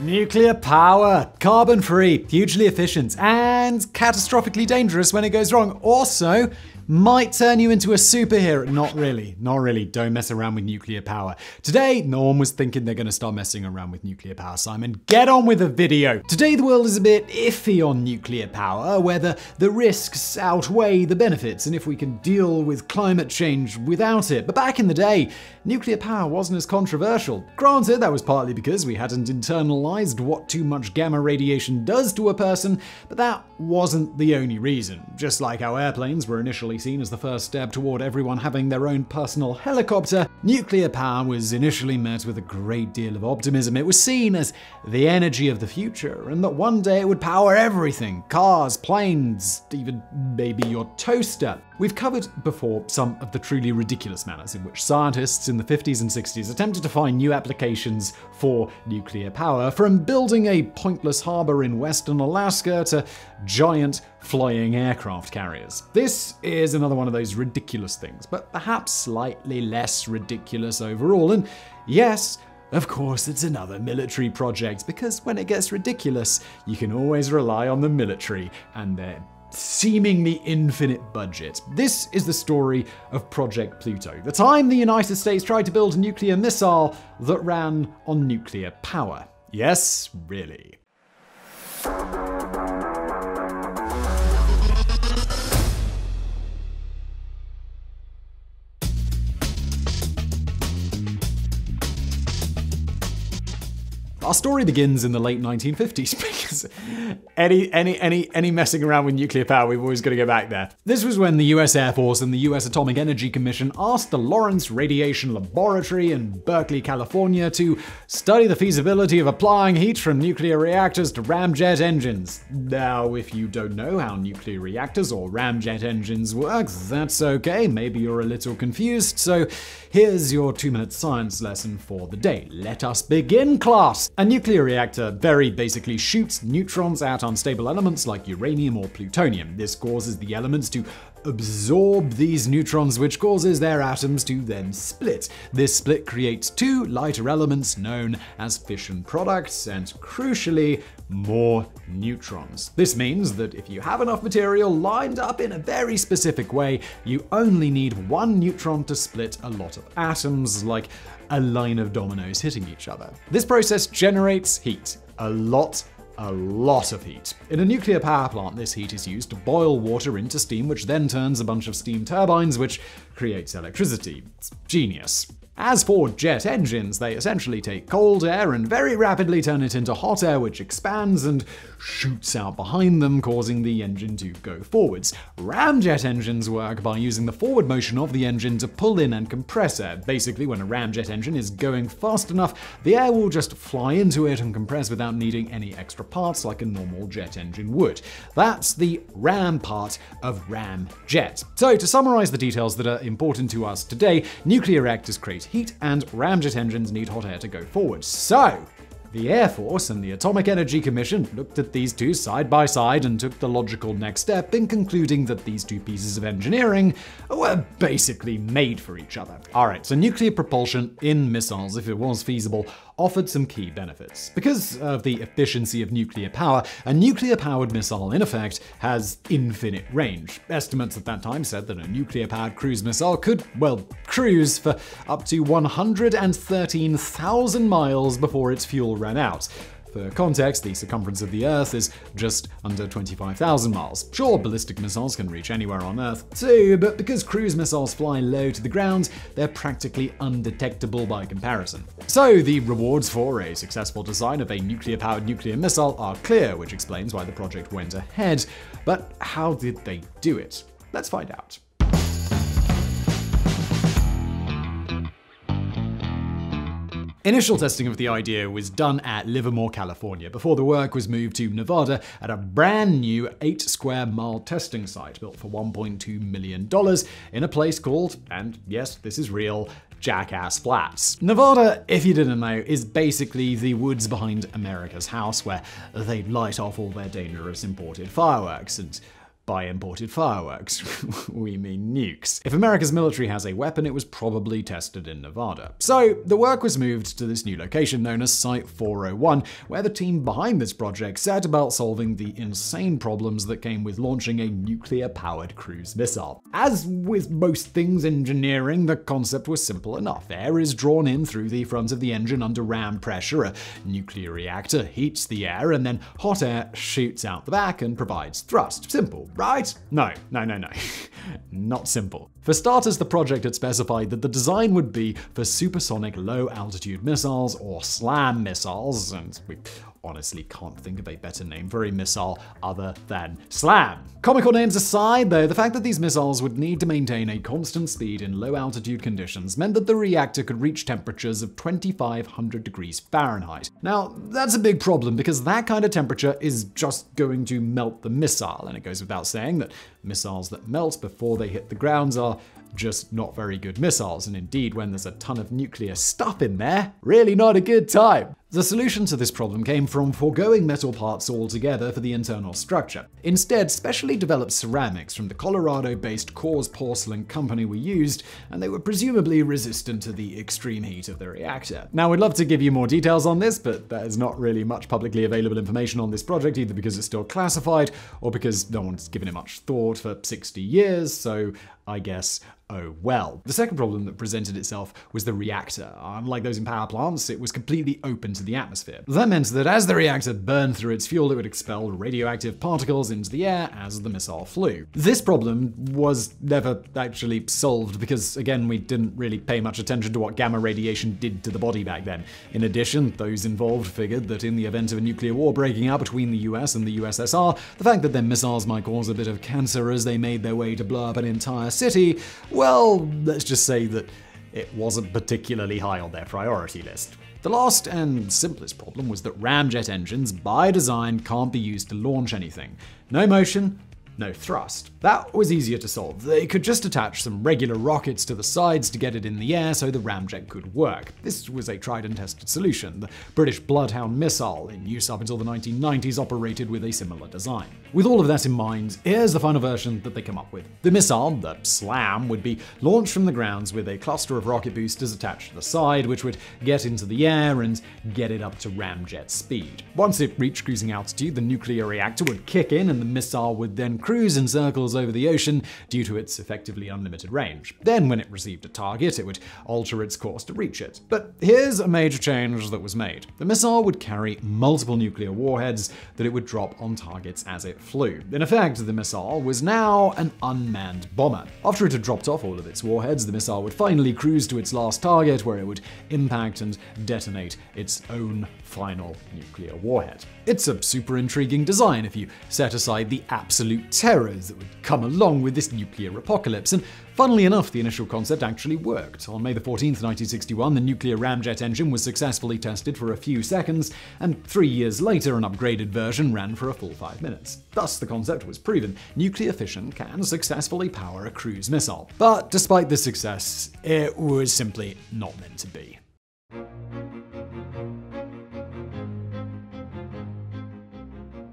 Nuclear power, carbon free, hugely efficient, and catastrophically dangerous when it goes wrong. Also, might turn you into a superhero. Not really, not really. Don't mess around with nuclear power. Today, no one was thinking they're gonna start messing around with nuclear power, Simon. Get on with the video. Today, the world is a bit iffy on nuclear power, whether the risks outweigh the benefits, and if we can deal with climate change without it. But back in the day, nuclear power wasn't as controversial. Granted, that was partly because we hadn't internalized what too much gamma radiation does to a person, but that wasn't the only reason. Just like how airplanes were initially seen as the first step toward everyone having their own personal helicopter, nuclear power was initially met with a great deal of optimism. It was seen as the energy of the future, and that one day it would power everything cars, planes, even maybe your toaster. We've covered before some of the truly ridiculous manners in which scientists in the 50s and 60s attempted to find new applications for nuclear power, from building a pointless harbor in western Alaska to giant flying aircraft carriers. This is another one of those ridiculous things, but perhaps slightly less ridiculous overall. And yes, of course, it's another military project, because when it gets ridiculous, you can always rely on the military and their seemingly infinite budget. This is the story of Project Pluto, the time the United States tried to build a nuclear missile that ran on nuclear power. Yes, really. Our story begins in the late 1950s because any any any any messing around with nuclear power, we've always got to go back there. This was when the US Air Force and the US Atomic Energy Commission asked the Lawrence Radiation Laboratory in Berkeley, California to study the feasibility of applying heat from nuclear reactors to ramjet engines. Now, if you don't know how nuclear reactors or ramjet engines work, that's okay. Maybe you're a little confused. So, here's your 2-minute science lesson for the day. Let us begin, class. A nuclear reactor very basically shoots neutrons at unstable elements like uranium or plutonium. This causes the elements to absorb these neutrons, which causes their atoms to then split. This split creates two lighter elements known as fission products, and crucially, more neutrons. This means that if you have enough material lined up in a very specific way, you only need one neutron to split a lot of atoms, like a line of dominoes hitting each other. This process generates heat, a lot a lot of heat. In a nuclear power plant, this heat is used to boil water into steam, which then turns a bunch of steam turbines, which creates electricity. It's genius. As for jet engines, they essentially take cold air and very rapidly turn it into hot air, which expands and shoots out behind them, causing the engine to go forwards. Ramjet engines work by using the forward motion of the engine to pull in and compress air. Basically, when a ramjet engine is going fast enough, the air will just fly into it and compress without needing any extra parts like a normal jet engine would. That's the ram part of ramjet. So, to summarize the details that are important to us today, nuclear reactors create heat, and ramjet engines need hot air to go forward. So, the Air Force and the Atomic Energy Commission looked at these two side by side and took the logical next step in concluding that these two pieces of engineering were basically made for each other. Alright, so nuclear propulsion in missiles, if it was feasible, offered some key benefits. Because of the efficiency of nuclear power, a nuclear powered missile, in effect, has infinite range. Estimates at that time said that a nuclear powered cruise missile could, well, cruise for up to 113,000 miles before its fuel ran out. For uh, context, the circumference of the Earth is just under 25,000 miles. Sure, ballistic missiles can reach anywhere on Earth too, but because cruise missiles fly low to the ground, they're practically undetectable by comparison. So, the rewards for a successful design of a nuclear powered nuclear missile are clear, which explains why the project went ahead. But how did they do it? Let's find out. Initial testing of the idea was done at Livermore, California, before the work was moved to Nevada at a brand new 8 square mile testing site built for $1.2 million in a place called, and yes, this is real, Jackass Flats. Nevada, if you didn't know, is basically the woods behind America's house where they light off all their dangerous imported fireworks and by imported fireworks. we mean nukes. If America's military has a weapon, it was probably tested in Nevada. So the work was moved to this new location known as Site 401, where the team behind this project set about solving the insane problems that came with launching a nuclear powered cruise missile. As with most things engineering, the concept was simple enough. Air is drawn in through the front of the engine under ram pressure. A nuclear reactor heats the air, and then hot air shoots out the back and provides thrust. Simple, right? No, no, no, no. Not simple. For starters, the project had specified that the design would be for supersonic low altitude missiles or SLAM missiles, and we honestly can't think of a better name for a missile other than SLAM. Comical names aside, though, the fact that these missiles would need to maintain a constant speed in low altitude conditions meant that the reactor could reach temperatures of 2500 degrees Fahrenheit. Now, that's a big problem because that kind of temperature is just going to melt the missile, and it goes without saying that missiles that melt before they hit the ground are just not very good missiles, and indeed, when there's a ton of nuclear stuff in there, really not a good time. The solution to this problem came from foregoing metal parts altogether for the internal structure. Instead, specially developed ceramics from the Colorado based Coors Porcelain Company were used, and they were presumably resistant to the extreme heat of the reactor. Now, we'd love to give you more details on this, but there is not really much publicly available information on this project, either because it's still classified or because no one's given it much thought for 60 years, so I guess, oh well. The second problem that presented itself was the reactor. Unlike those in power plants, it was completely open to the atmosphere. That meant that as the reactor burned through its fuel, it would expel radioactive particles into the air as the missile flew. This problem was never actually solved because, again, we didn't really pay much attention to what gamma radiation did to the body back then. In addition, those involved figured that in the event of a nuclear war breaking out between the US and the USSR, the fact that their missiles might cause a bit of cancer as they made their way to blow up an entire city, well, let's just say that it wasn't particularly high on their priority list. The last and simplest problem was that ramjet engines, by design, can't be used to launch anything. No motion, no thrust. That was easier to solve. They could just attach some regular rockets to the sides to get it in the air so the ramjet could work. This was a tried and tested solution. The British Bloodhound missile, in use up until the 1990s, operated with a similar design. With all of that in mind, here's the final version that they come up with. The missile, the SLAM, would be launched from the grounds with a cluster of rocket boosters attached to the side, which would get into the air and get it up to ramjet speed. Once it reached cruising altitude, the nuclear reactor would kick in and the missile would then cruise in circles over the ocean due to its effectively unlimited range. Then, when it received a target, it would alter its course to reach it. But here's a major change that was made. The missile would carry multiple nuclear warheads that it would drop on targets as it flew. In effect, the missile was now an unmanned bomber. After it had dropped off all of its warheads, the missile would finally cruise to its last target where it would impact and detonate its own final nuclear warhead. It's a super intriguing design if you set aside the absolute terrors that would come along with this nuclear apocalypse, and funnily enough, the initial concept actually worked. On May 14, 1961, the nuclear ramjet engine was successfully tested for a few seconds, and three years later, an upgraded version ran for a full five minutes. Thus, the concept was proven. Nuclear fission can successfully power a cruise missile. But despite this success, it was simply not meant to be.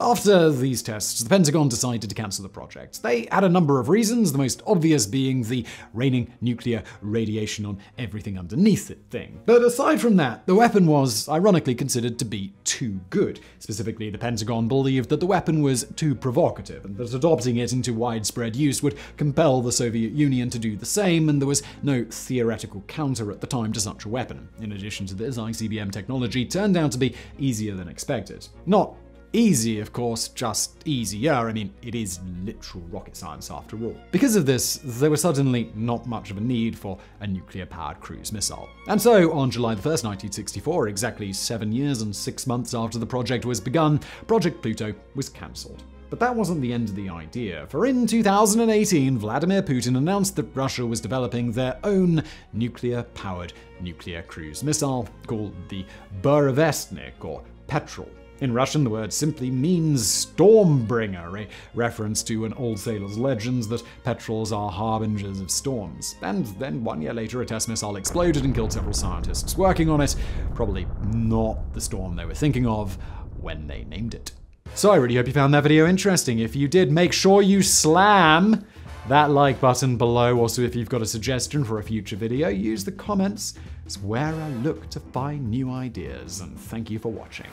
After these tests, the Pentagon decided to cancel the project. They had a number of reasons, the most obvious being the raining nuclear radiation on everything underneath it thing. But aside from that, the weapon was ironically considered to be too good. Specifically, the Pentagon believed that the weapon was too provocative and that adopting it into widespread use would compel the Soviet Union to do the same, and there was no theoretical counter at the time to such a weapon. In addition to this, ICBM technology turned out to be easier than expected. Not Easy, of course, just easier. I mean, it is literal rocket science after all. Because of this, there was suddenly not much of a need for a nuclear powered cruise missile. And so, on July 1st, 1964, exactly seven years and six months after the project was begun, Project Pluto was cancelled. But that wasn't the end of the idea, for in 2018, Vladimir Putin announced that Russia was developing their own nuclear powered nuclear cruise missile called the Burevestnik or Petrel. In Russian, the word simply means stormbringer, a reference to an old sailor's legends that petrels are harbingers of storms. And then one year later, a test missile exploded and killed several scientists working on it. Probably not the storm they were thinking of when they named it. So I really hope you found that video interesting. If you did, make sure you slam that like button below. Also, if you've got a suggestion for a future video, use the comments it's where I look to find new ideas, and thank you for watching.